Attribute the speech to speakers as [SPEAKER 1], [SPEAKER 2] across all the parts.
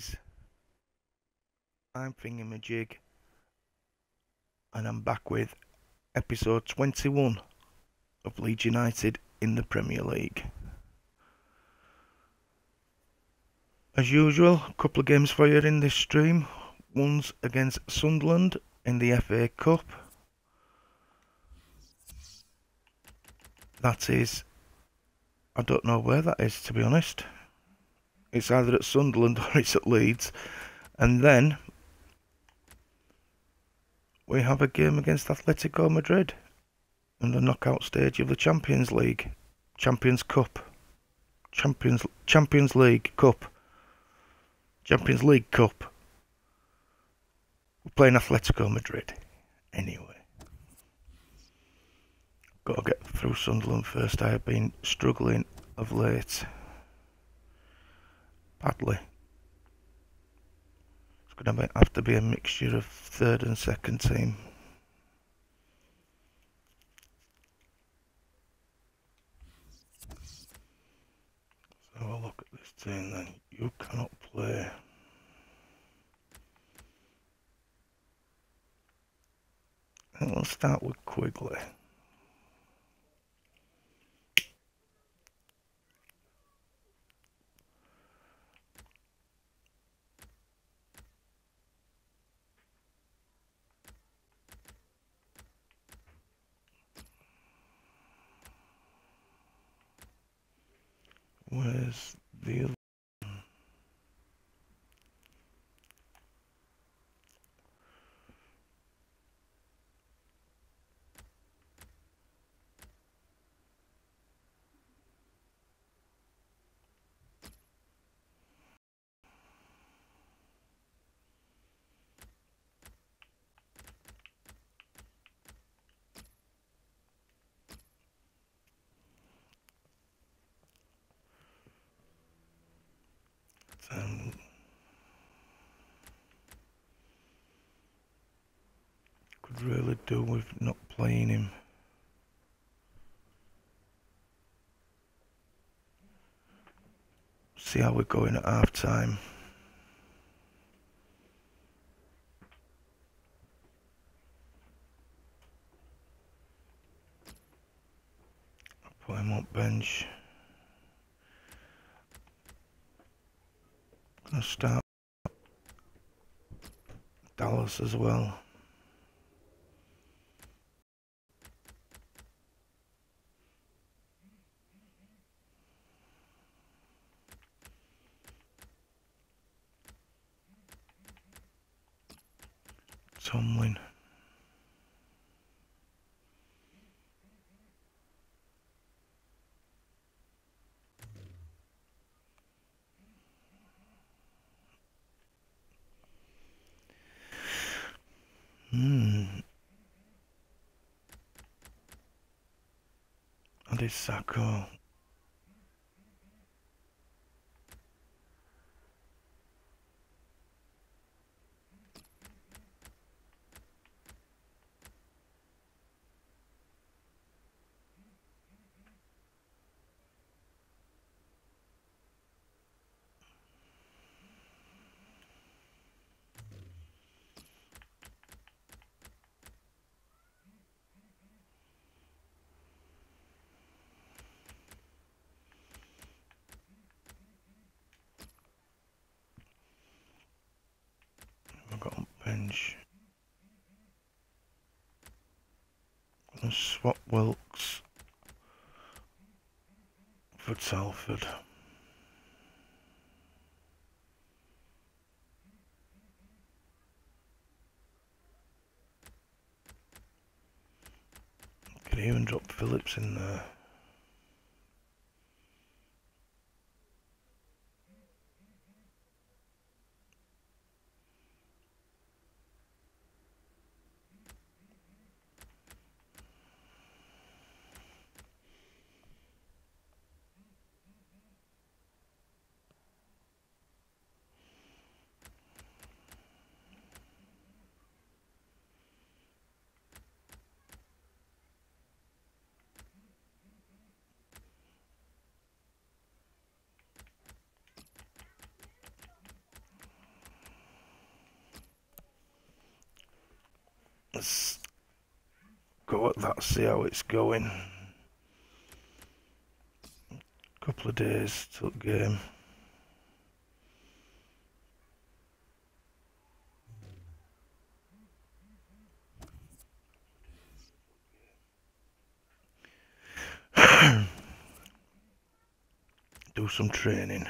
[SPEAKER 1] guys. I'm Fingeymajig, and I'm back with episode 21 of Leeds United in the Premier League. As usual, a couple of games for you in this stream. One's against Sunderland in the FA Cup. That is, I don't know where that is to be honest. It's either at Sunderland or it's at Leeds. And then we have a game against Atletico Madrid in the knockout stage of the Champions League, Champions Cup, Champions Champions League Cup, Champions League Cup. We're playing Atletico Madrid anyway. Got to get through Sunderland first. I have been struggling of late badly. It's going to have to be a mixture of third and second team. So a look at this team then. You cannot play. And we'll start with Quigley. Where's the other? Um, could really do with not playing him. See how we're going at half time. Put him on bench. Gonna start Dallas as well. Adesako. I've got on bench. Swap Wilkes for Telford. Could even drop Phillips in there. Let's go at that, see how it's going. Couple of days till game. Do some training.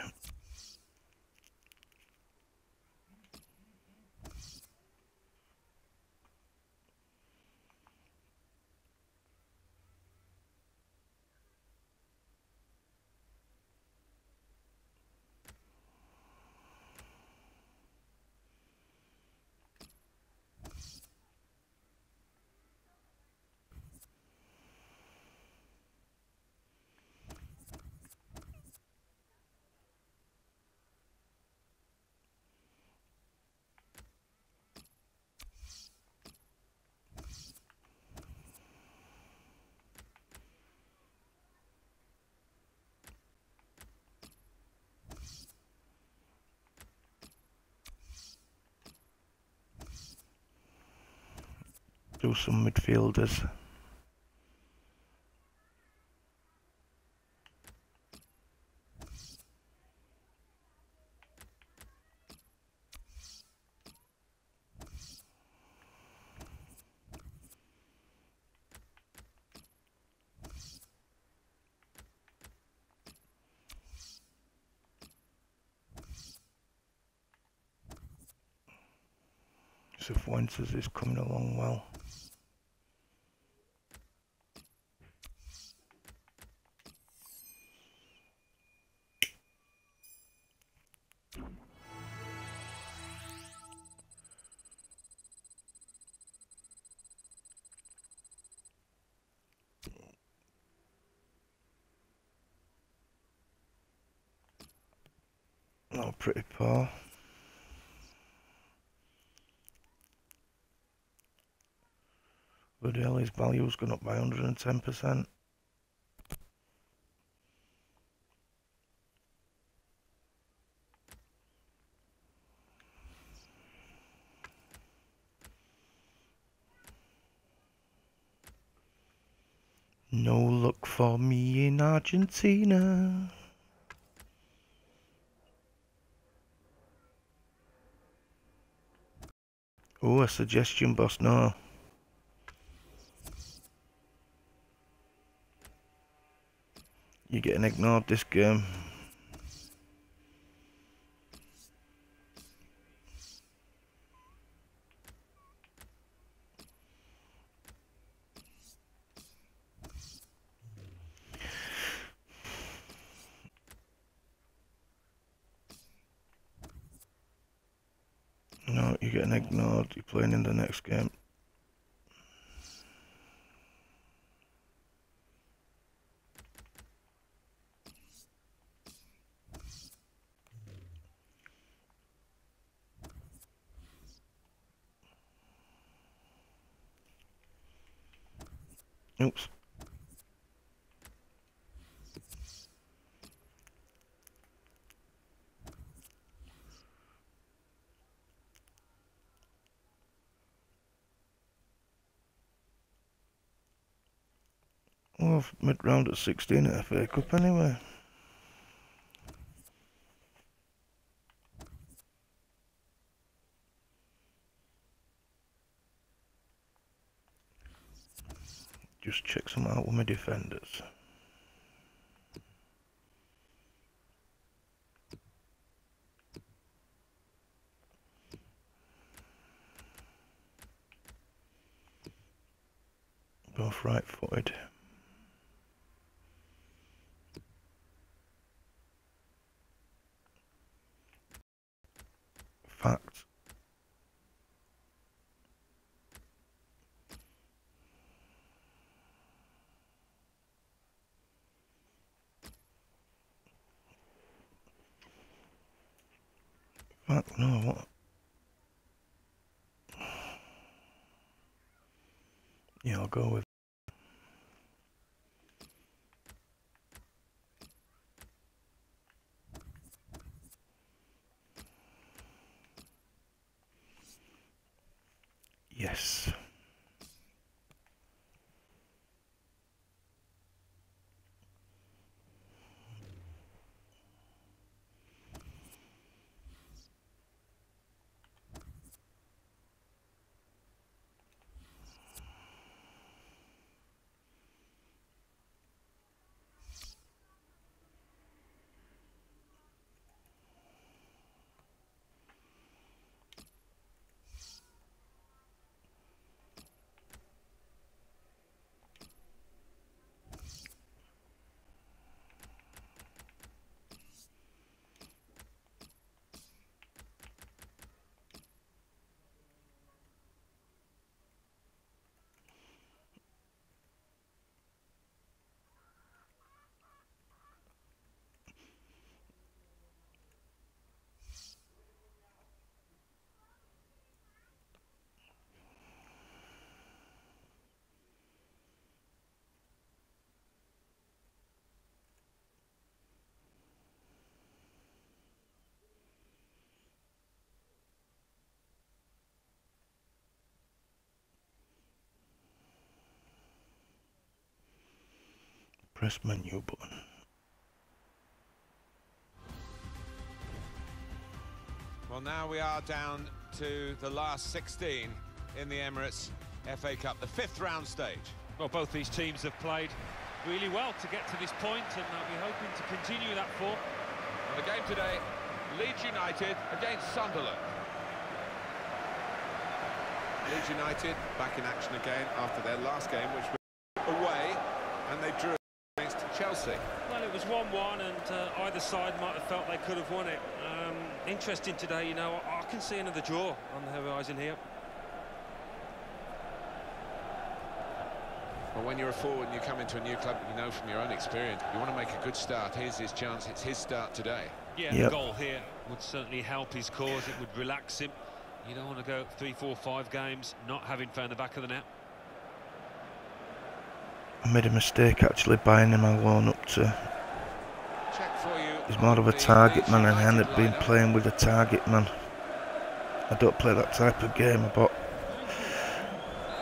[SPEAKER 1] Do some midfielders. Cifuentes is coming along well. Value's gone up by 110%. No luck for me in Argentina. Oh, a suggestion, boss. No. You're getting ignored this game. No, you're getting ignored. You're playing in the next game. Oops. Well, mid round at 16 at FA Cup anyway. Just check some out with my defenders. Both right footed. No, what? Yeah, I'll go with Yes. Press menu button.
[SPEAKER 2] Well, now we are down to the last 16 in the Emirates FA Cup, the fifth round stage.
[SPEAKER 3] Well, both these teams have played really well to get to this point, and they'll be hoping to continue that form.
[SPEAKER 2] And the game today, Leeds United against Sunderland. Leeds United back in action again after their last game, which was away, and they drew against Chelsea.
[SPEAKER 3] Well, it was 1-1, and uh, either side might have felt they could have won it. Um, interesting today, you know, I can see another draw on the horizon here.
[SPEAKER 2] Well, when you're a forward and you come into a new club, you know from your own experience, you want to make a good start. Here's his chance. It's his start today.
[SPEAKER 3] Yeah,
[SPEAKER 1] Yep.
[SPEAKER 3] a goal here would certainly help his cause. It would relax him. You don't want to go three, four, five games not having found the back of the net.
[SPEAKER 1] I made a mistake actually buying him on loan up to.
[SPEAKER 2] Check for you.
[SPEAKER 1] He's more of a target man, and I ended
[SPEAKER 2] United
[SPEAKER 1] up being playing with a target man. I don't play that type of game, but.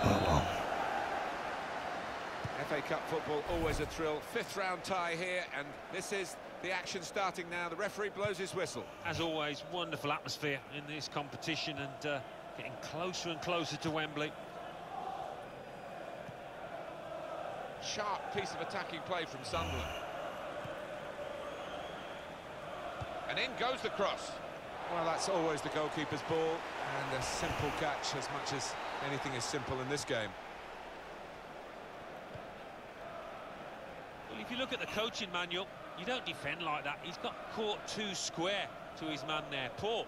[SPEAKER 1] Oh well.
[SPEAKER 2] FA Cup football, always a thrill. Fifth round tie here, and this is the action starting now. The referee blows his whistle.
[SPEAKER 3] As always, wonderful atmosphere in this competition and uh, getting closer and closer to Wembley.
[SPEAKER 2] Sharp piece of attacking play from Sunderland. And in goes the cross. Well, that's always the goalkeeper's ball, and a simple catch as much as anything is simple in this game.
[SPEAKER 3] Well, if you look at the coaching manual, you don't defend like that. He's got caught too square to his man there. Poor.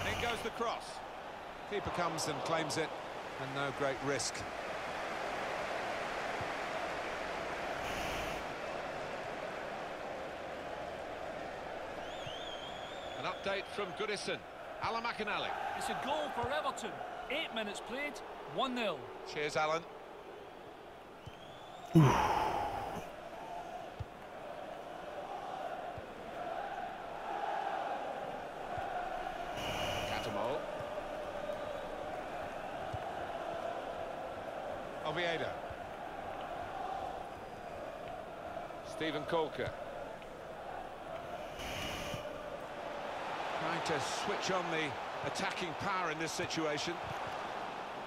[SPEAKER 2] And in goes the cross. Keeper comes and claims it, and no great risk. An update from Goodison. Alan McInally.
[SPEAKER 4] It's a goal for Everton. Eight minutes played, 1-0.
[SPEAKER 2] Cheers, Alan. Cattermole. Oviedo. Stephen Colker. Trying to switch on the attacking power in this situation.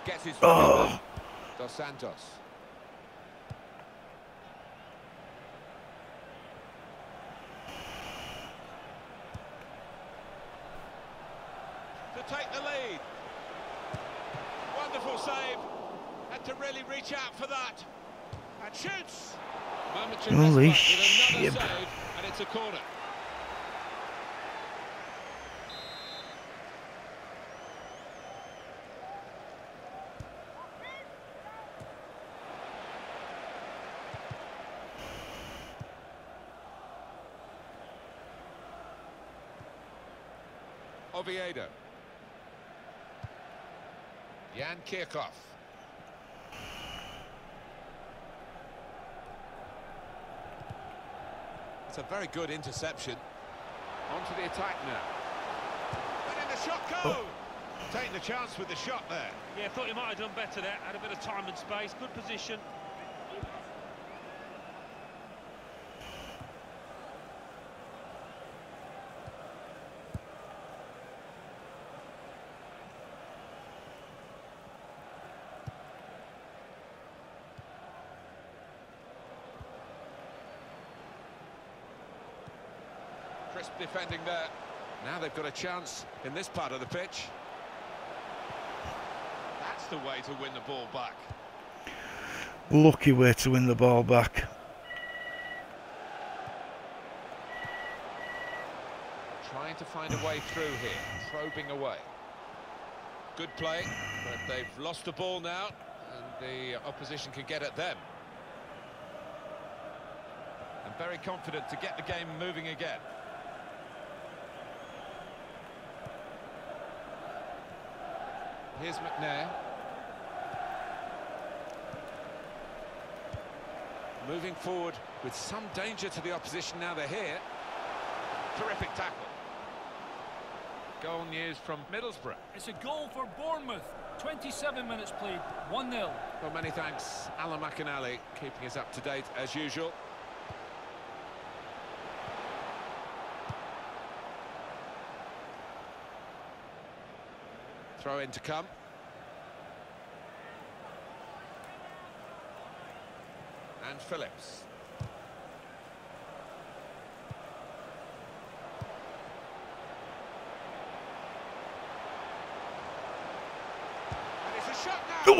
[SPEAKER 2] Gets his
[SPEAKER 1] Oh.
[SPEAKER 2] Dos Santos. To take the lead. Wonderful save. Had to really reach out for that. And shoots.
[SPEAKER 1] Holy
[SPEAKER 2] with another
[SPEAKER 1] shit.
[SPEAKER 2] save, and it's a corner. Oviedo. Jan Kirchhoff. It's a very good interception. Onto the attack now. And in the shot go! Oh. Taking the chance with the shot there.
[SPEAKER 3] Yeah, thought he might have done better there. Had a bit of time and space. Good position.
[SPEAKER 2] Crisp defending there. Now they've got a chance in this part of the pitch. That's the way to win the ball back.
[SPEAKER 1] Lucky way to win the ball back.
[SPEAKER 2] Trying to find a way through here, probing away. Good play, but they've lost the ball now, and the opposition can get at them. And very confident to get the game moving again. Here's McNair. Moving forward with some danger to the opposition now they're here. Terrific tackle. Goal news from Middlesbrough.
[SPEAKER 4] It's a goal for Bournemouth. 27 minutes played, 1-0.
[SPEAKER 2] Well, many thanks, Alan McInally, keeping us up to date as usual. Throw in to come. And Phillips. And it's a shot now!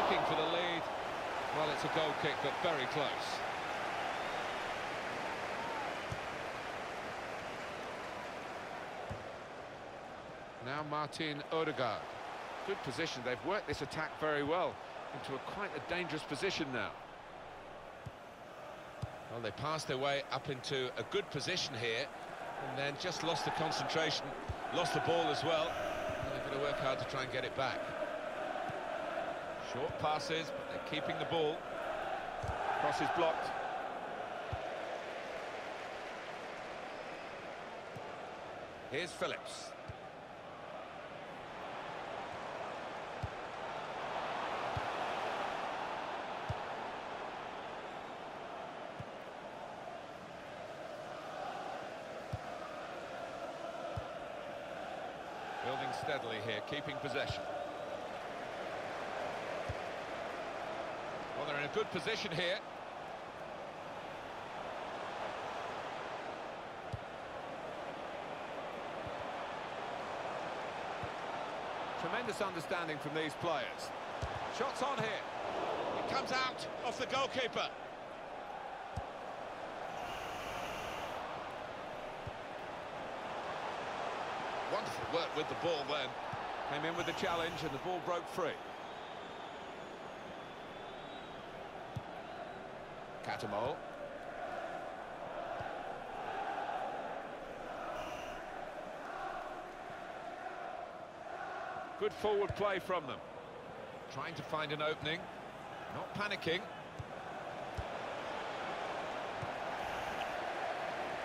[SPEAKER 2] Looking for the lead. Well, it's a goal kick, but very close. Now Martin Odegaard. Good position. They've worked this attack very well into a quite a dangerous position now. Well, they passed their way up into a good position here and then just lost the concentration, lost the ball as well. And they've got to work hard to try and get it back. Short passes, but they're keeping the ball. Cross is blocked. Here's Phillips. Here, keeping possession. Well, they're in a good position here. Tremendous understanding from these players. Shots on here. It comes out off the goalkeeper. Wonderful work with the ball then. Came in with the challenge and the ball broke free. Cattermole. Good forward play from them. Trying to find an opening. Not panicking.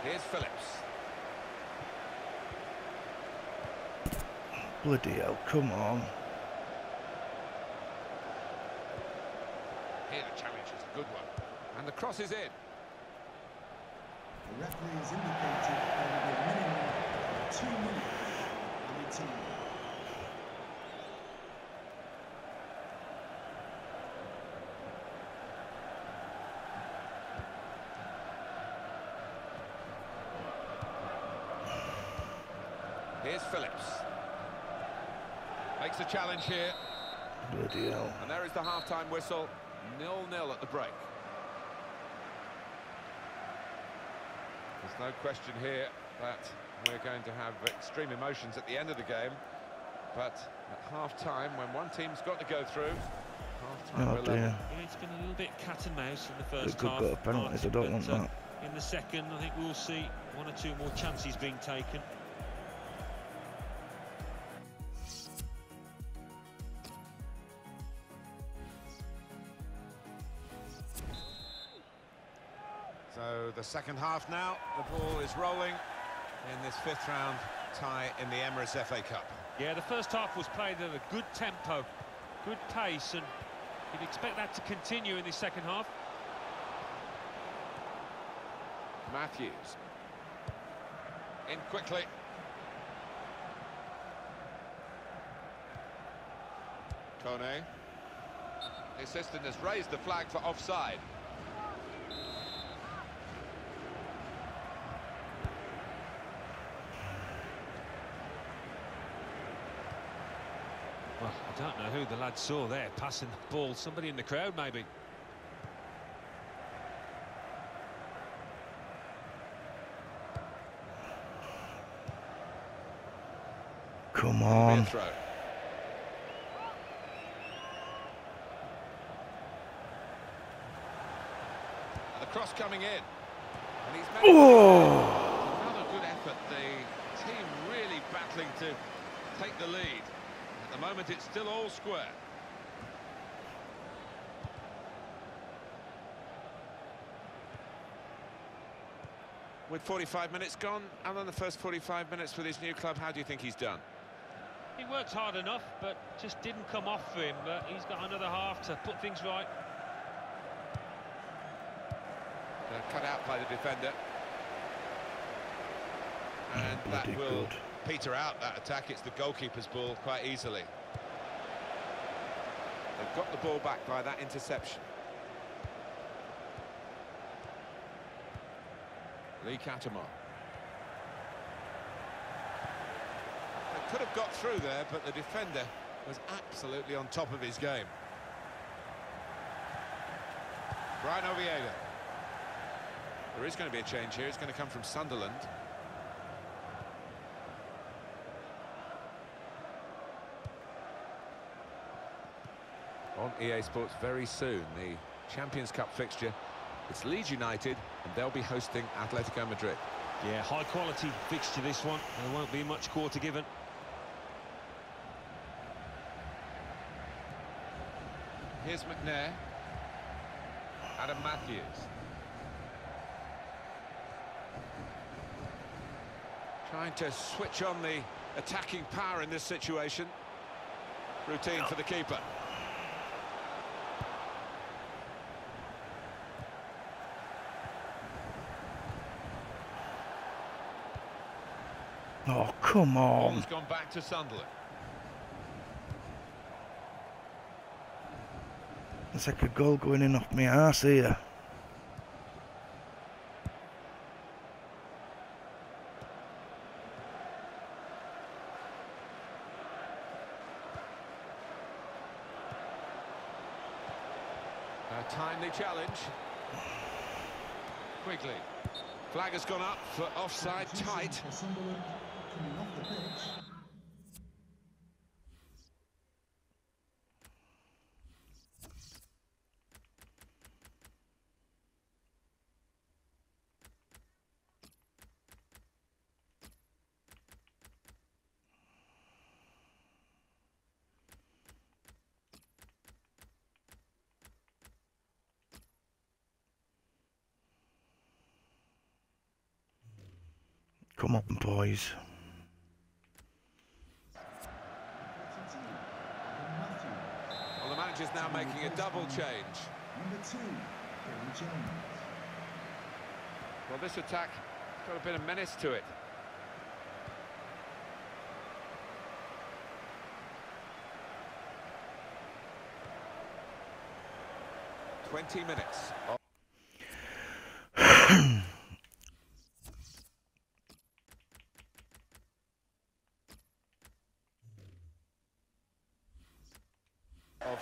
[SPEAKER 2] Here's Phillips.
[SPEAKER 1] Bloody hell, come on.
[SPEAKER 2] Here the challenge is a good one. And the cross is in.
[SPEAKER 5] The referee has indicated there will be a minimum of two minutes on the time.
[SPEAKER 2] Here's Phillips. Makes a challenge here.
[SPEAKER 1] Bloody hell.
[SPEAKER 2] And there is the half-time whistle. Nil-nil at the break. There's no question here that we're going to have extreme emotions at the end of the game. But at half-time, when one team's got to go through, half-time
[SPEAKER 1] Oh
[SPEAKER 2] we're level.
[SPEAKER 1] dear.
[SPEAKER 3] Yeah, it's been a little bit cat and mouse in the
[SPEAKER 1] They
[SPEAKER 3] first
[SPEAKER 1] could
[SPEAKER 3] half.
[SPEAKER 1] go to penalties, I don't
[SPEAKER 3] Martin,
[SPEAKER 1] want
[SPEAKER 3] but,
[SPEAKER 1] that.
[SPEAKER 3] uh, In the second, I think we'll see one or two more chances being taken.
[SPEAKER 2] Second half now, the ball is rolling in this fifth round tie in the Emirates FA Cup.
[SPEAKER 3] Yeah, the first half was played at a good tempo, good pace, and you'd expect that to continue in the second half.
[SPEAKER 2] Matthews. In quickly. Kone. The assistant has raised the flag for offside.
[SPEAKER 3] Don't know who the lad saw there passing the ball. Somebody in the crowd, maybe.
[SPEAKER 1] Come on.
[SPEAKER 2] the cross coming in. And he's made
[SPEAKER 1] Oh!
[SPEAKER 2] another good effort. The team really battling to take the lead. At the moment, it's still all square. with 45 minutes gone, and on the first 45 minutes with his new club, how do you think he's done?
[SPEAKER 3] He worked hard enough, but just didn't come off for him. But he's got another half to put things right.
[SPEAKER 2] Uh, cut out by the defender. And that will
[SPEAKER 1] good.
[SPEAKER 2] Peter out that attack. It's the goalkeeper's ball quite easily. They've got the ball back by that interception. Lee Cattermole. They could have got through there, but the defender was absolutely on top of his game. Bryan Oviedo. There is going to be a change here. It's going to come from Sunderland. On EA Sports very soon, the Champions Cup fixture. It's Leeds United, and they'll be hosting Atletico Madrid.
[SPEAKER 3] Yeah, high quality fixture this one. There won't be much quarter given.
[SPEAKER 2] Here's McNair. Adam Matthews. Trying to switch on the attacking power in this situation. Routine for the keeper.
[SPEAKER 1] Oh, come
[SPEAKER 2] Ball
[SPEAKER 1] on.
[SPEAKER 2] has gone back to Sunderland.
[SPEAKER 1] It's like a goal going in off my arse here.
[SPEAKER 2] A timely challenge. Quickly. Flag has gone up for offside
[SPEAKER 5] Substitution
[SPEAKER 2] tight.
[SPEAKER 5] Coming off the pitch.
[SPEAKER 1] Come on, boys.
[SPEAKER 5] 32, Adam Matthews.
[SPEAKER 2] Well, the manager's now making a double change.
[SPEAKER 5] Number two, Gary Jones.
[SPEAKER 2] Well, this attack has got a bit of menace to it. Twenty minutes. of-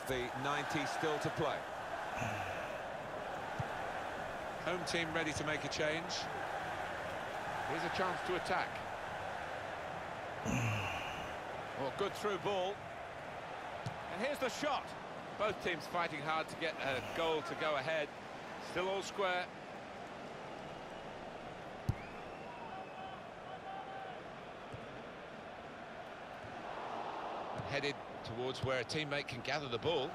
[SPEAKER 2] the 90 still to play. Home team ready to make a change. Here's a chance to attack. Well, good through ball. And here's the shot. Both teams fighting hard to get a goal to go ahead. Still all square. Headed towards where a teammate can gather the ball.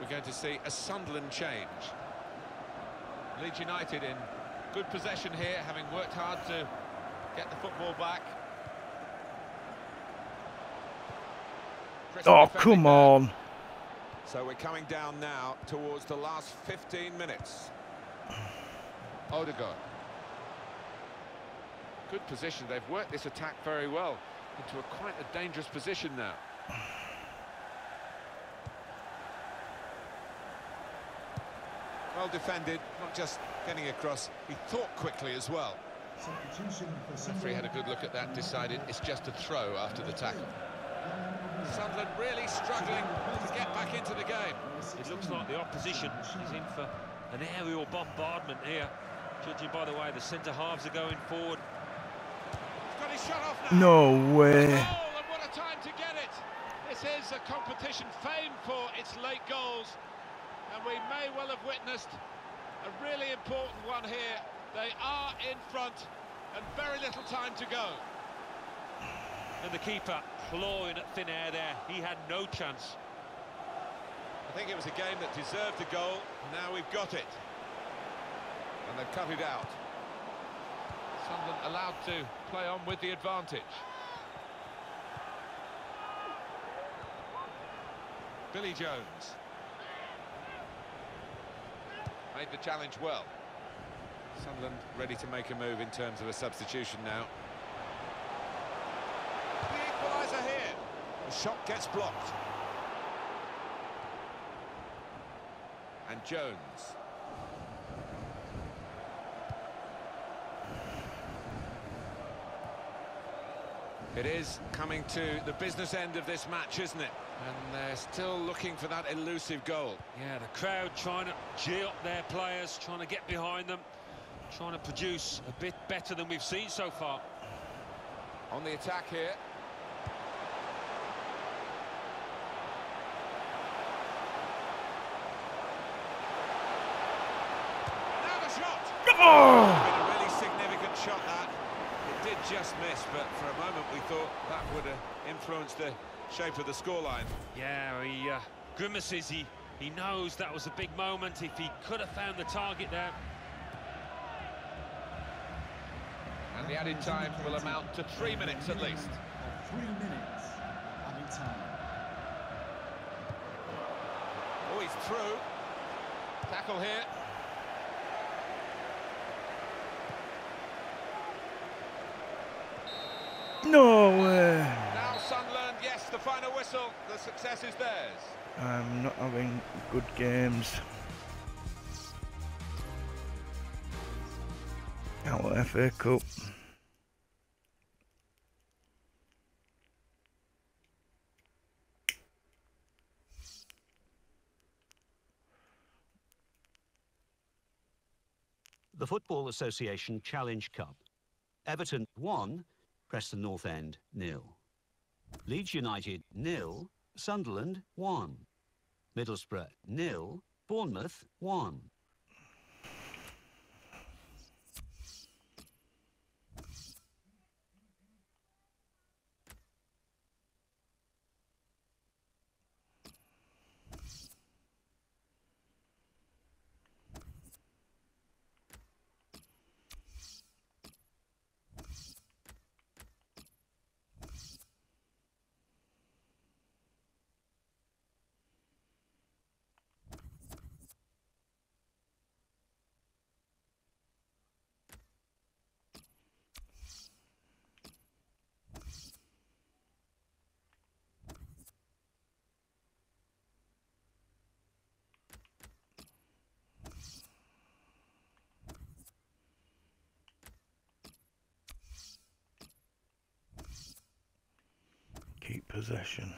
[SPEAKER 2] We're going to see a Sunderland change. Leeds United in good possession here, having worked hard to get the football back.
[SPEAKER 1] Oh, come on.
[SPEAKER 2] So we're coming down now towards the last 15 minutes. Odegaard. Good position. They've worked this attack very well into a quite a dangerous position now. Well defended, not just getting across, he thought quickly as well.
[SPEAKER 5] Substitution
[SPEAKER 2] Referee had a good look at that, decided it's just a throw after the tackle. Sunderland really struggling to get back into the game.
[SPEAKER 3] It looks like the opposition is in for an aerial bombardment here, judging by the way the centre halves are going forward.
[SPEAKER 2] He's got his shot off now.
[SPEAKER 1] No way. Oh!
[SPEAKER 2] Goal, and what a time to get it! This is a competition famed for its late goals, and we may well have witnessed a really important one here. They are in front, and very little time to go.
[SPEAKER 3] And the keeper clawing at thin air there. He had no chance.
[SPEAKER 2] I think it was a game that deserved a goal. Now we've got it, and they've cut it out. Sunderland allowed to play on with the advantage. Billy Jones. Made the challenge well. Sunderland ready to make a move in terms of a substitution now. The equaliser here. The shot gets blocked. And Jones. It is coming to the business end of this match, isn't it? And they're still looking for that elusive goal.
[SPEAKER 3] Yeah, the crowd trying to cheer up their players, trying to get behind them, trying to produce a bit better than we've seen so far.
[SPEAKER 2] On the attack here. Now the shot!
[SPEAKER 1] Oh!
[SPEAKER 2] A really significant shot that. It did just missed, but for a moment we thought that would have influenced the shape of the scoreline.
[SPEAKER 3] Yeah, he uh, grimaces. He, he knows that was a big moment. If he could have found the target there,
[SPEAKER 2] And the added time will amount to three minutes at least.
[SPEAKER 5] Of three minutes added time.
[SPEAKER 2] Oh, he's through. Tackle here.
[SPEAKER 1] No way.
[SPEAKER 2] Now Sunderland, yes, the final whistle. The success is theirs.
[SPEAKER 1] I'm not having good games. Out of FA Cup.
[SPEAKER 6] The Football Association Challenge Cup. Everton 1, Preston North End nil. Leeds United nil, Sunderland 1. Middlesbrough nil, Bournemouth 1.
[SPEAKER 1] Keep possession.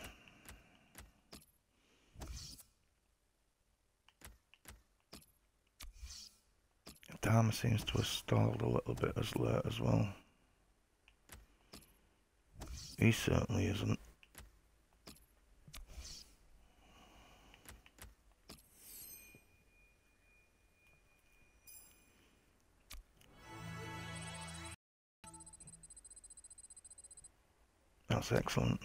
[SPEAKER 1] Dharma seems to have stalled a little bit as late as well. He certainly isn't. That's excellent.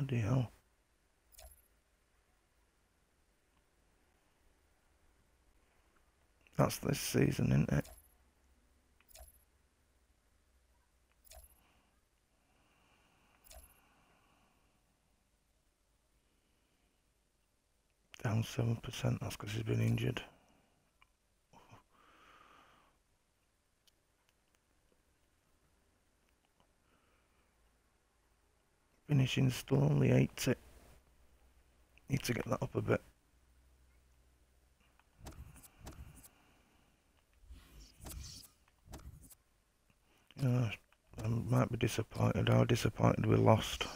[SPEAKER 1] Bloody hell. That's this season, isn't it? Down 7%, that's because he's been injured. Finishing still only 80. Need to get that up a bit. Yeah, I might be disappointed. How disappointed we lost.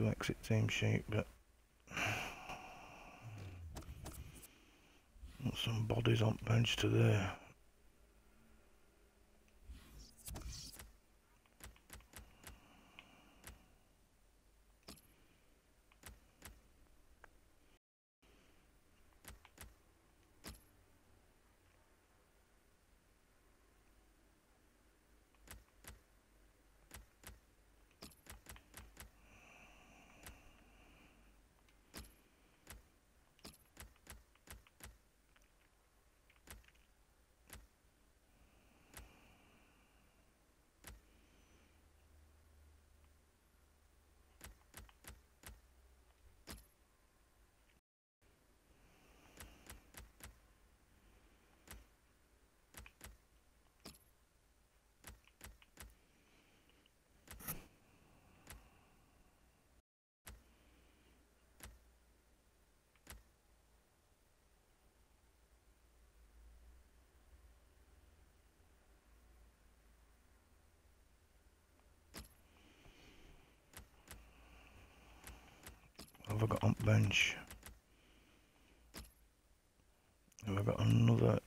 [SPEAKER 1] To exit team sheet, but got some bodies on bench today. Have I got on bench? Have I got another?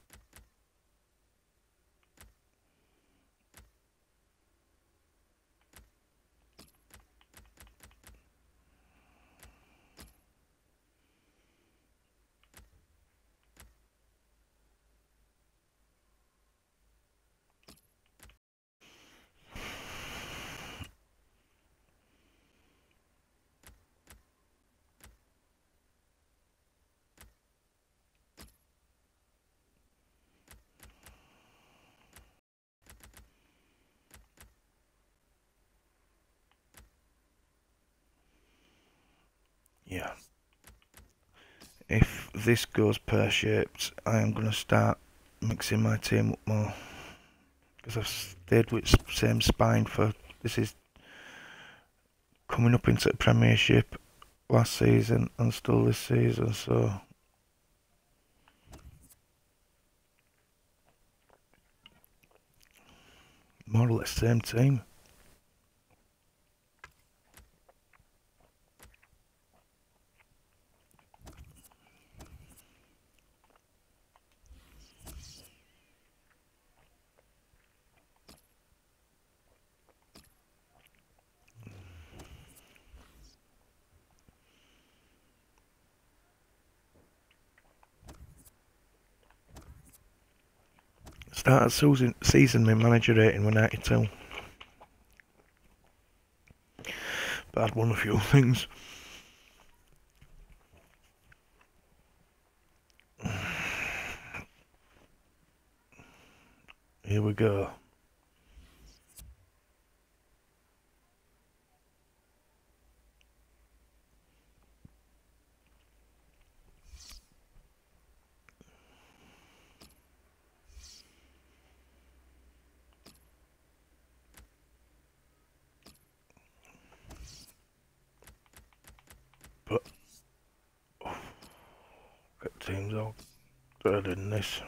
[SPEAKER 1] Yeah. If this goes pear-shaped, I am going to start mixing my team up more. Because I've stayed with same spine for, this is coming up into the Premiership last season and still this season, so... More or less same team. Start of season, season my manager rating was 92. But I'd won a few things. Here we go. But oh, get teams all better than this.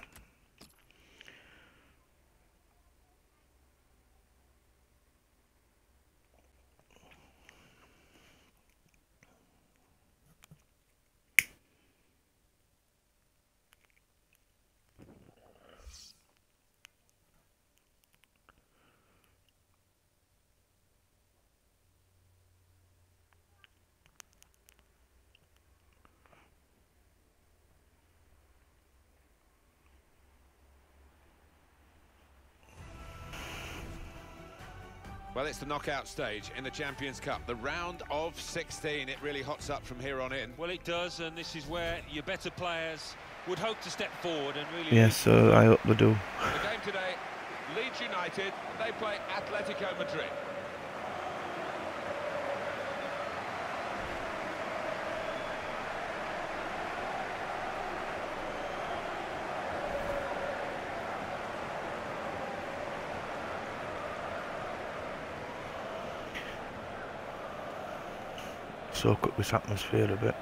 [SPEAKER 2] Well, it's the knockout stage in the Champions Cup, the round of 16. It really hots up from here on in.
[SPEAKER 3] Well, it does, and this is where your better players would hope to step forward and really.
[SPEAKER 1] Yeah, uh, so I hope they do.
[SPEAKER 2] The game today, Leeds United, they play Atletico Madrid.
[SPEAKER 1] Soak up this atmosphere a bit.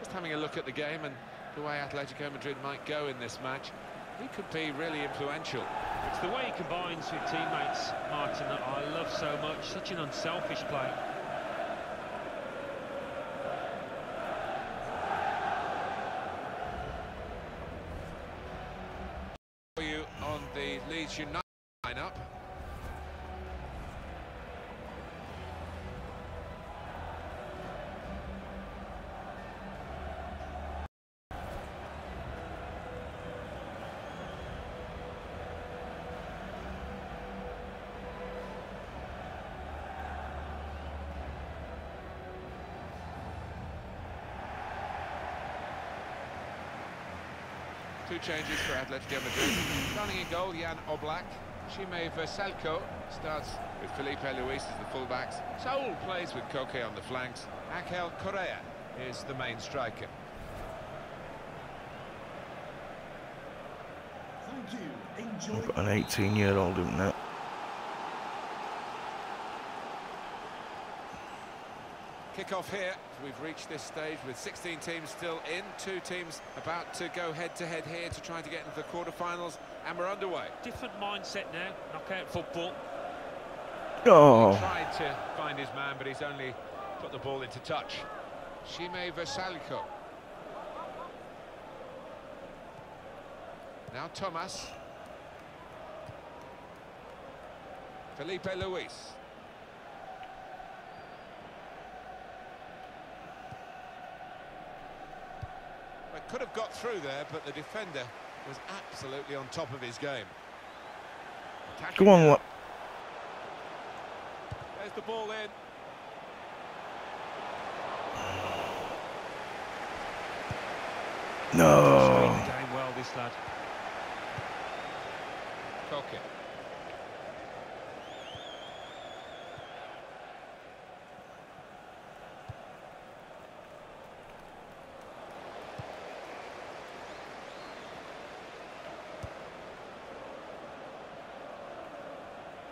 [SPEAKER 2] Just having a look at the game and the way Atletico Madrid might go in this match. he could be really influential.
[SPEAKER 3] It's the way he combines with teammates, Martin, that I love so much. Such an unselfish player.
[SPEAKER 2] For you on the Leeds United lineup. Two changes for Atletico Madrid. Starting in goal, Jan Oblak. Šime Vrsaljko starts with Filipe Luis as the fullbacks. Saul plays with Koke on the flanks. Angel Correa is the main striker.
[SPEAKER 5] Thank you. Enjoy.
[SPEAKER 1] I've got an 18 year old in there.
[SPEAKER 2] Kick-off here. We've reached this stage with 16 teams still in. Two teams about to go head-to-head here to try to get into the quarterfinals. And we're underway.
[SPEAKER 3] Different mindset now, knockout football.
[SPEAKER 1] Oh,
[SPEAKER 2] Tried to find his man, but he's only put the ball into touch. Šime Vrsaljko. Now Thomas. Filipe Luis. Could have got through there, but the defender was absolutely on top of his game. Attacking
[SPEAKER 1] go on,
[SPEAKER 2] now.
[SPEAKER 1] lo-
[SPEAKER 2] There's the ball in.
[SPEAKER 1] No.
[SPEAKER 3] well, this lad.
[SPEAKER 2] Koke.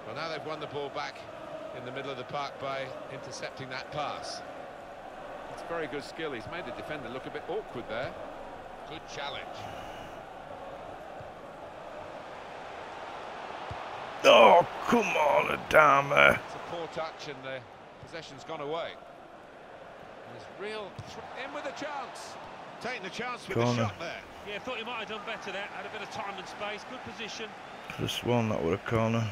[SPEAKER 2] Well, now they've won the ball back in the middle of the park by intercepting that pass. It's very good skill. He's made the defender look a bit awkward there. Good challenge.
[SPEAKER 1] Oh, come on, Adama.
[SPEAKER 2] It's a poor touch and the possession's gone away. There's real in with a chance. Taking the chance with
[SPEAKER 1] Corner.
[SPEAKER 2] the shot there.
[SPEAKER 3] Yeah, thought he might have done better there. Had a bit of time and space. Good position.
[SPEAKER 1] Could have sworn that were a corner.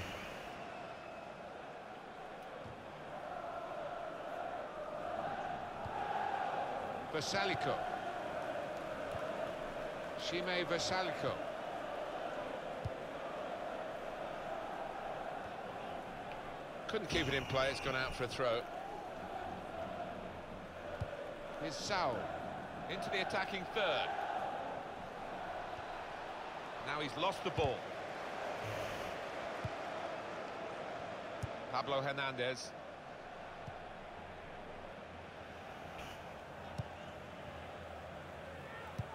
[SPEAKER 2] Vrsaljko. Šime Vrsaljko. Couldn't keep it in play, it's gone out for a throw. Here's Saul. Into the attacking third. Now he's lost the ball. Pablo Hernandez.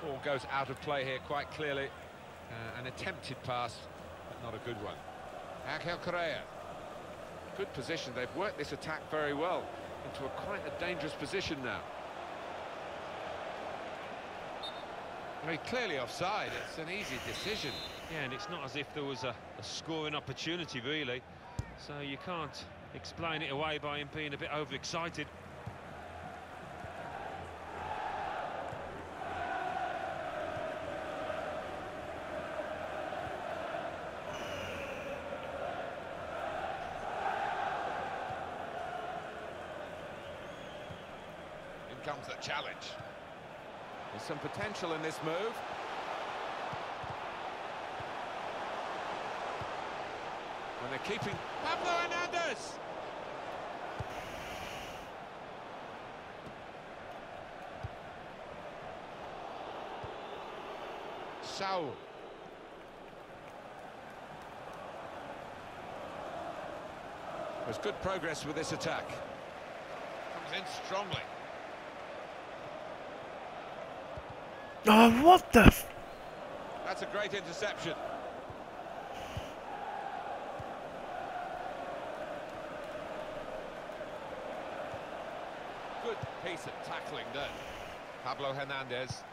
[SPEAKER 2] Ball goes out of play here quite clearly. Uh, an attempted pass, but not a good one. Angel Correa. Good position. They've worked this attack very well into a quite a dangerous position now. Very clearly offside. It's an easy decision.
[SPEAKER 3] Yeah, and it's not as if there was a, a scoring opportunity, really. So you can't explain it away by him being a bit overexcited.
[SPEAKER 2] The challenge. There's some potential in this move. When they're keeping Pablo Hernandez. Saul. There's good progress with this attack. Comes in strongly.
[SPEAKER 1] Oh, what the?
[SPEAKER 2] That's a great interception. Good piece of tackling there. Pablo Hernandez.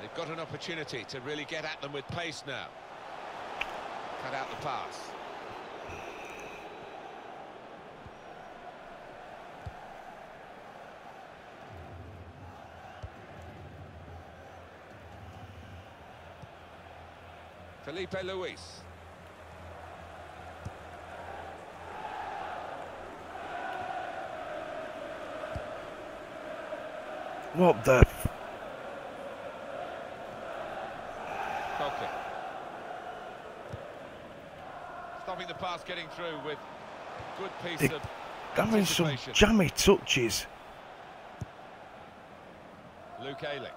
[SPEAKER 2] They've got an opportunity to really get at them with pace now. Cut out the pass. Filipe Luis.
[SPEAKER 1] What the? F-
[SPEAKER 2] Koke. Stopping the pass getting through with good piece
[SPEAKER 1] They-
[SPEAKER 2] of
[SPEAKER 1] having some jammy touches.
[SPEAKER 2] Luke Ayling.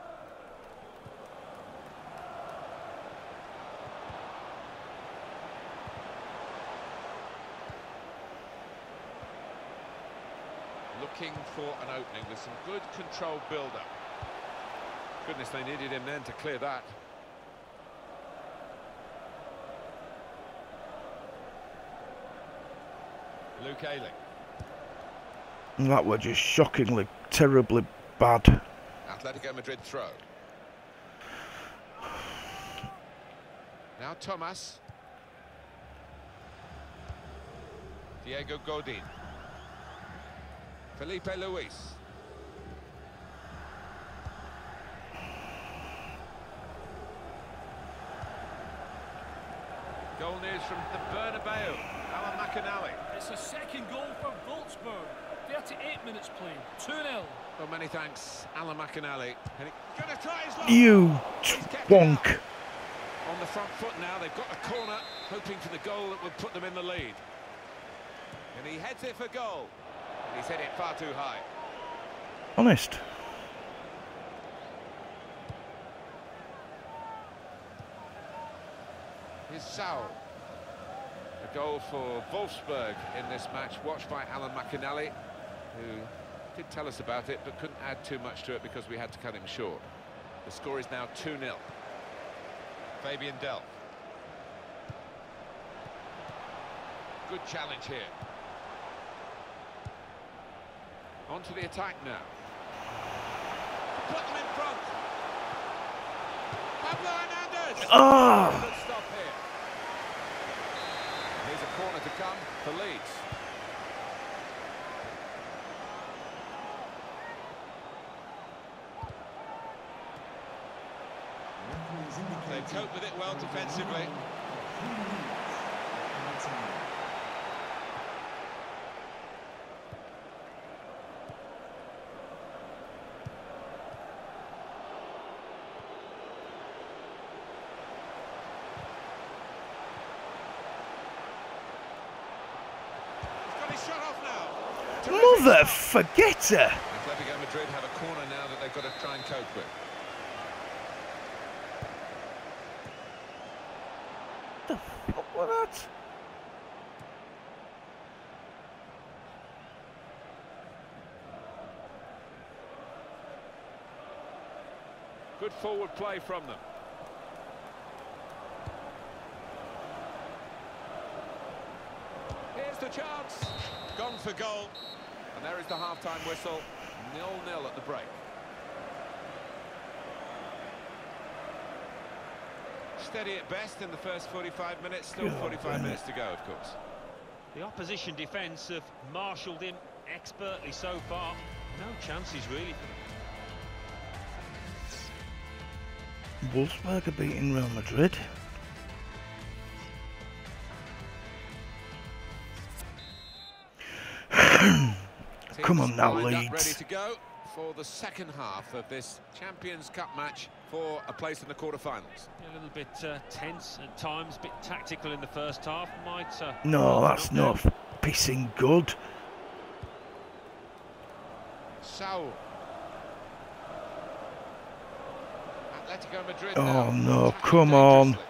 [SPEAKER 2] Looking for an opening with some good controlled build-up. Goodness, they needed him then to clear that. Luke Ayling.
[SPEAKER 1] That were just shockingly, terribly bad.
[SPEAKER 2] Atletico Madrid throw. Now Thomas. Diego Godin. Filipe Luis. Goal news from the Bernabeu. Alan McInally.
[SPEAKER 4] It's a second goal for Wolfsburg. 38 minutes played. 2-0.
[SPEAKER 2] Well, many thanks, Alan McInally. And gonna try his.
[SPEAKER 1] You
[SPEAKER 2] He's kept it out.
[SPEAKER 1] wonk.
[SPEAKER 2] On the front foot now, they've got a corner, hoping for the goal that would put them in the lead. And he heads it for goal. He's hit it far too high.
[SPEAKER 1] Honest.
[SPEAKER 2] Here's Saul. A goal for Wolfsburg in this match, watched by Alan McInally, who did tell us about it, but couldn't add too much to it because we had to cut him short. The score is now 2-0. Fabian Delph. Good challenge here. On to the attack now. Put them in front. Pablo Hernandez!
[SPEAKER 1] Ah!
[SPEAKER 2] Good stop here. Here's a corner to come for Leeds. They
[SPEAKER 5] indicated
[SPEAKER 2] cope with it well
[SPEAKER 5] there will be
[SPEAKER 2] defensively.
[SPEAKER 5] now three minutes in the time.
[SPEAKER 2] He's got his shot off
[SPEAKER 1] Mother forgetter!
[SPEAKER 2] Atletico Madrid have a corner now that they've got to try and cope with.
[SPEAKER 1] What was that?
[SPEAKER 2] Good forward play from them. Here's the chance. Gone for goal. And there is the half-time whistle. Nil-nil at the break. Steady at best in the first 45 minutes. Still
[SPEAKER 1] Yeah,
[SPEAKER 2] 45
[SPEAKER 1] brilliant.
[SPEAKER 2] minutes to go, of course.
[SPEAKER 3] The opposition defence have marshalled him expertly so far. No chances really for.
[SPEAKER 1] Wolfsburg are beating Real Madrid. Come on now,
[SPEAKER 2] lined
[SPEAKER 1] Leeds.
[SPEAKER 2] Ready to go for the second half of this Champions Cup match for a place in the quarter-finals.
[SPEAKER 3] A little bit uh, tense at times, a bit tactical in the first half. Might uh,
[SPEAKER 1] No, that's not f- pissing good.
[SPEAKER 2] Saul. Atletico Madrid
[SPEAKER 1] Oh,
[SPEAKER 2] now
[SPEAKER 1] no, come on.
[SPEAKER 2] dangerously.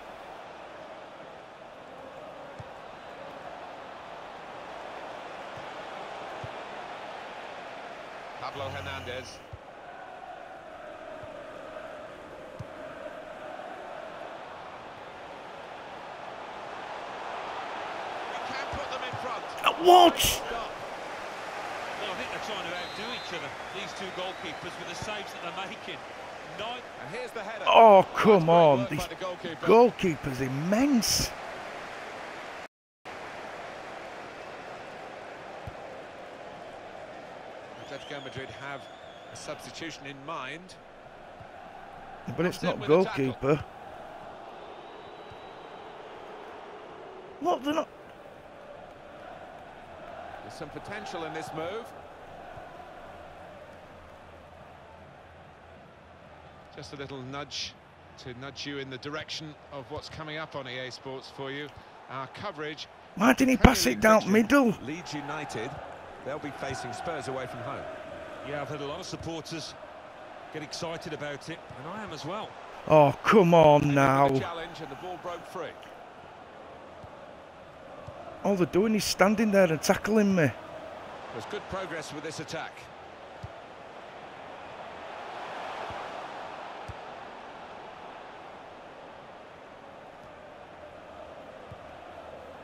[SPEAKER 2] Pablo Hernandez. He can put them in front.
[SPEAKER 1] Uh, What?
[SPEAKER 3] Well, I think they're trying to outdo each other, these two goalkeepers, with the saves that they're making. Nine.
[SPEAKER 2] And here's the header.
[SPEAKER 1] Oh, come
[SPEAKER 2] great
[SPEAKER 1] on.
[SPEAKER 2] work by
[SPEAKER 1] This
[SPEAKER 2] the goalkeeper.
[SPEAKER 1] goalkeeper's immense.
[SPEAKER 2] Atletico Madrid have a substitution in mind.
[SPEAKER 1] But it's not
[SPEAKER 2] with a tackle.
[SPEAKER 1] goalkeeper. What? They're not.
[SPEAKER 2] There's some potential in this move. Just a little nudge to nudge you in the direction of what's coming up on EA Sports for you. Our coverage.
[SPEAKER 1] Why didn't he pass it down middle?
[SPEAKER 2] Leeds United, they'll be facing Spurs away from home.
[SPEAKER 3] Yeah, I've had a lot of supporters get excited about it, and I am as well.
[SPEAKER 1] Oh, come on
[SPEAKER 2] And
[SPEAKER 1] now.
[SPEAKER 2] the challenge and the ball broke free.
[SPEAKER 1] All they're doing is standing there and tackling me.
[SPEAKER 2] There's good progress with this attack.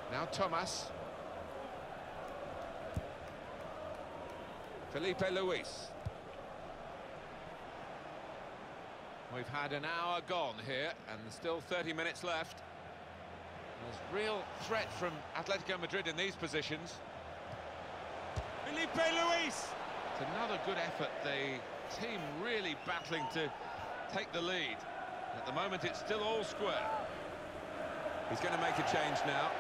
[SPEAKER 2] Now Thomas. Filipe Luis. We've had an hour gone here and still 30 minutes left. There's real threat from Atletico Madrid in these positions. Filipe Luis! It's another good effort. The team really battling to take the lead. At the moment, it's still all square. He's going to make a change now.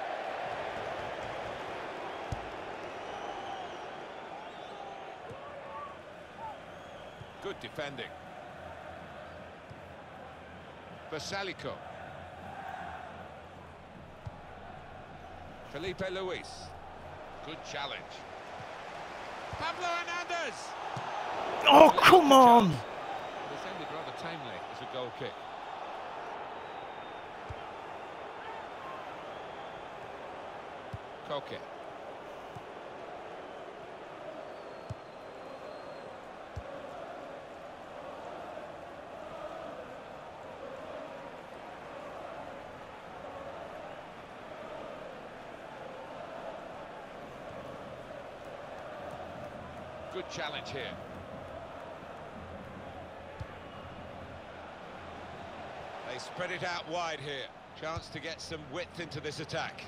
[SPEAKER 2] Good defending. Vrsaljko. Filipe Luis. Good challenge. Pablo Hernandez.
[SPEAKER 1] Oh, come on.
[SPEAKER 2] This ended rather tamely as a goal kick. Koke. Good challenge here. They spread it out wide here. Chance to get some width into this attack.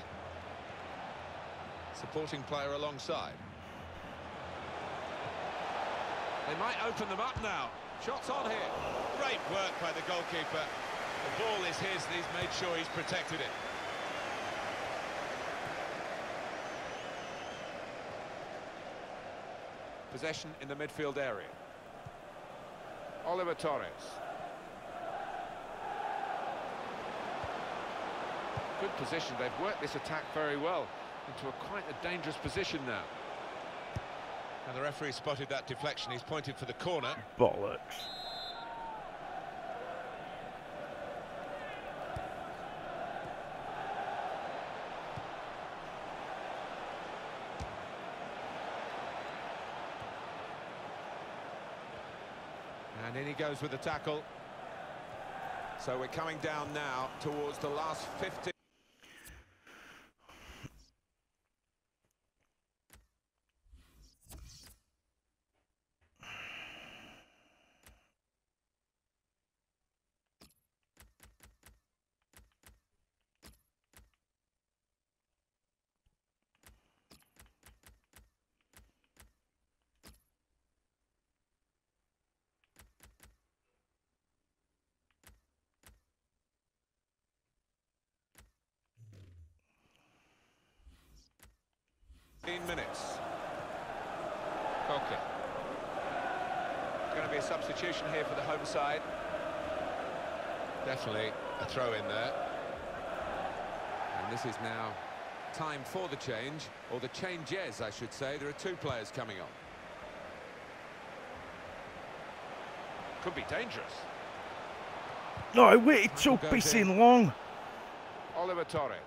[SPEAKER 2] Supporting player alongside. They might open them up now. Shots on here. Great work by the goalkeeper. The ball is his and he's made sure he's protected it. Possession in the midfield area. Oliver Torres. Good position. They've worked this attack very well into a quite a dangerous position now. And the referee spotted that deflection. He's pointed for the corner.
[SPEAKER 1] Bollocks.
[SPEAKER 2] And in he goes with the tackle. So we're coming down now towards the last 50. Fifteen minutes. Okay. Going to be a substitution here for the home side. Definitely a throw in there. And this is now time for the change, or the changes, I should say. There are two players coming on. Could be dangerous.
[SPEAKER 1] No, I waited so
[SPEAKER 2] in.
[SPEAKER 1] pissing long.
[SPEAKER 2] Oliver Torres.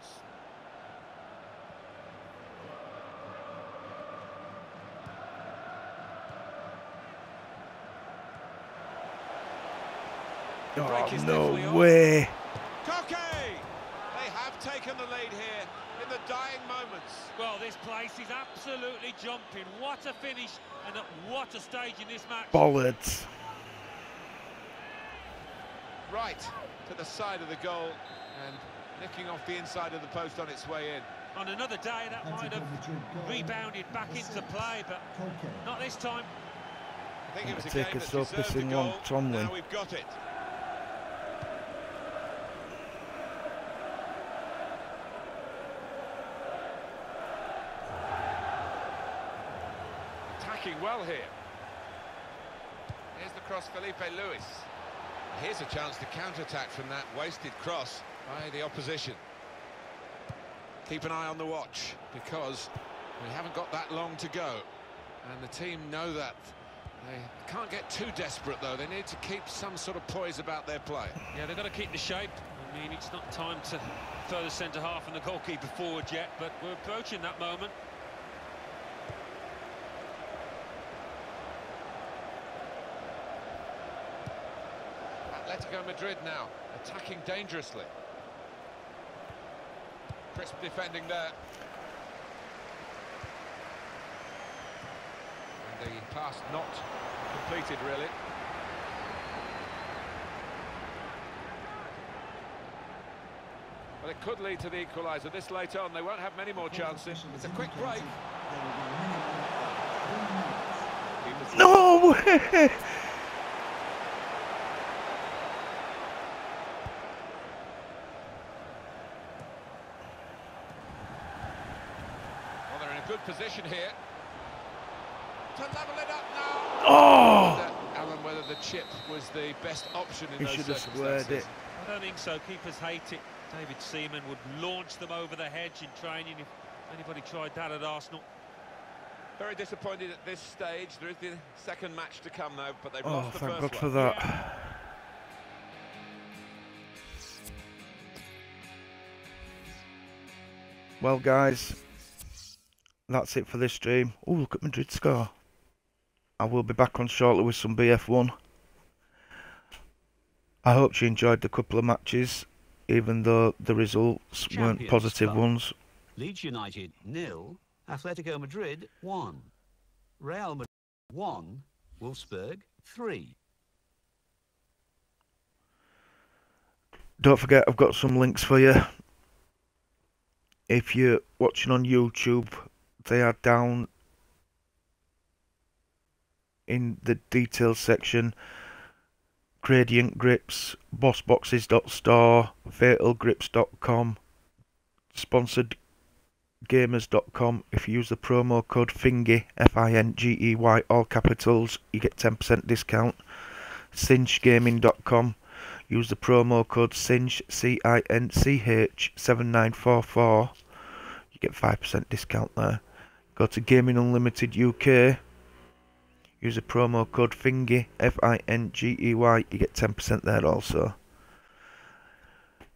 [SPEAKER 1] Oh, no way.
[SPEAKER 2] Koke! They have taken the lead here in the dying moments.
[SPEAKER 3] Well, this place is absolutely jumping. What a finish and at what a stage in this match.
[SPEAKER 1] Bollards.
[SPEAKER 2] right to the side of the goal and nicking off the inside of the post on its way in.
[SPEAKER 3] On another day, that might have rebounded back into play, but not this time.
[SPEAKER 2] I think it was a
[SPEAKER 1] Take
[SPEAKER 2] game
[SPEAKER 1] a
[SPEAKER 2] that deserved a goal.
[SPEAKER 1] one, Tomlin.
[SPEAKER 2] Now we've got it. Attacking well here. Here's the cross, Filipe Luis. Here's a chance to counter-attack from that wasted cross by the opposition. Keep an eye on the watch because we haven't got that long to go. And the team know that. They can't get too desperate, though. They need to keep some sort of poise about their play.
[SPEAKER 3] Yeah, they've got to keep the shape. I mean, it's not time to throw the centre half and the goalkeeper forward yet, but we're approaching that moment.
[SPEAKER 2] Atletico Madrid now attacking dangerously. Crisp defending there. And the pass not completed, really. Well, it could lead to the equaliser. This late on, they won't have many more chances. It's a quick break.
[SPEAKER 1] No!
[SPEAKER 2] Well, good position here. To level it up now.
[SPEAKER 1] oh!
[SPEAKER 2] Uh, Alan, whether the chip was the best option in
[SPEAKER 1] He
[SPEAKER 2] those
[SPEAKER 1] should have squared
[SPEAKER 2] circumstances.
[SPEAKER 3] I don't think so. Keepers hate it. David Seaman would launch them over the hedge in training if anybody tried that at Arsenal.
[SPEAKER 2] Very disappointed at this stage. There is the second match to come, though, but they've
[SPEAKER 1] Oh,
[SPEAKER 2] lost the
[SPEAKER 1] thank
[SPEAKER 2] first
[SPEAKER 1] God
[SPEAKER 2] one.
[SPEAKER 1] for that. Well, guys, that's it for this stream. Oh, look at Madrid score. I will be back on shortly with some BF1. I hope you enjoyed the couple of matches, even though the results weren't positive
[SPEAKER 6] Cup.
[SPEAKER 1] ones.
[SPEAKER 6] Leeds United nil, Atletico Madrid one, Real Madrid one, Wolfsburg three.
[SPEAKER 1] Don't forget, I've got some links for you. If you're watching on YouTube, they are down in the details section. Gradient Grips, BossBoxes.store, FatalGrips.com, sponsored gamers.com. If you use the promo code FINGEY, F-I-N-G-E-Y, all capitals, you get 10% discount. CinchGaming.com. Use the promo code CINCH, C-I-N-C-H 7944. You get 5% discount there. Go to Gaming Unlimited UK. Use the promo code FINGEY, F-I-N-G-E-Y. You get 10% there also.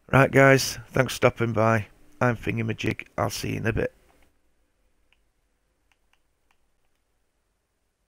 [SPEAKER 1] Right guys, thanks for stopping by. I'm Fingeymajig. I'll see you in a bit.